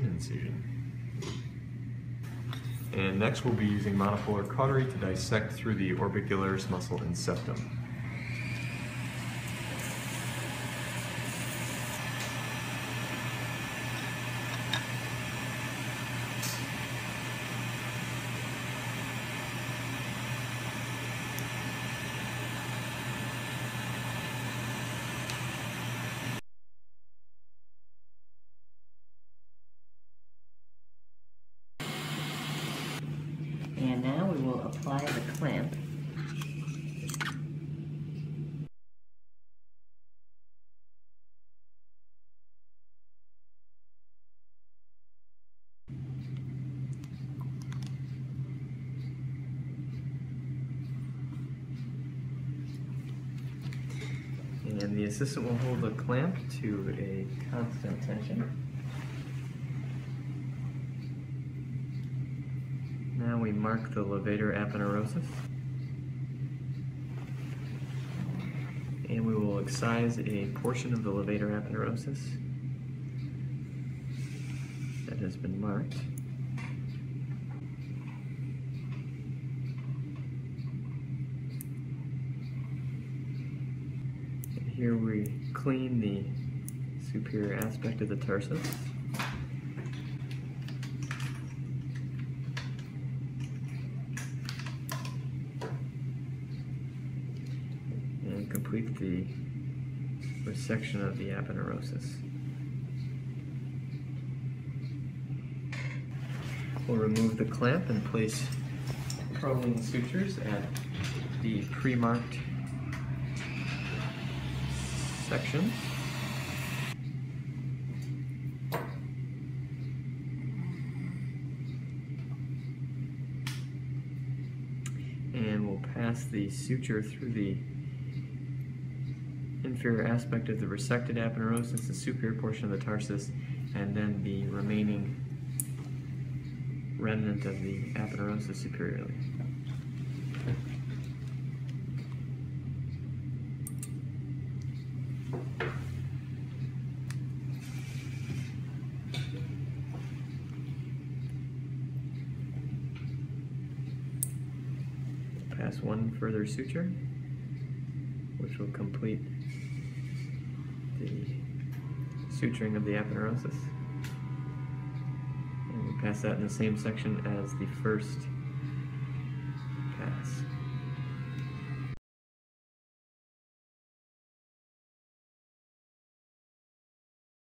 incision. And next we'll be using monopolar cautery to dissect through the orbicularis muscle and septum. And now we will apply the clamp. And the assistant will hold the clamp to a constant tension. Now we mark the levator aponeurosis. And we will excise a portion of the levator aponeurosis that has been marked. And here we clean the superior aspect of the tarsus. and complete the resection of the aponeurosis. We'll remove the clamp and place Prolene sutures at the pre-marked section. And we'll pass the suture through the inferior aspect of the resected aponeurosis, the superior portion of the tarsus, and then the remaining remnant of the aponeurosis superiorly. Pass one further suture, which will complete the suturing of the aponeurosis. And we pass that in the same section as the first pass.